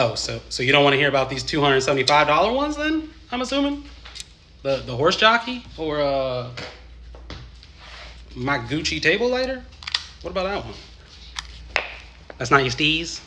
Oh, so so you don't want to hear about these two hundred seventy five dollar ones then? I'm assuming the the horse jockey or uh my Gucci table lighter. What about that one? That's not your steez.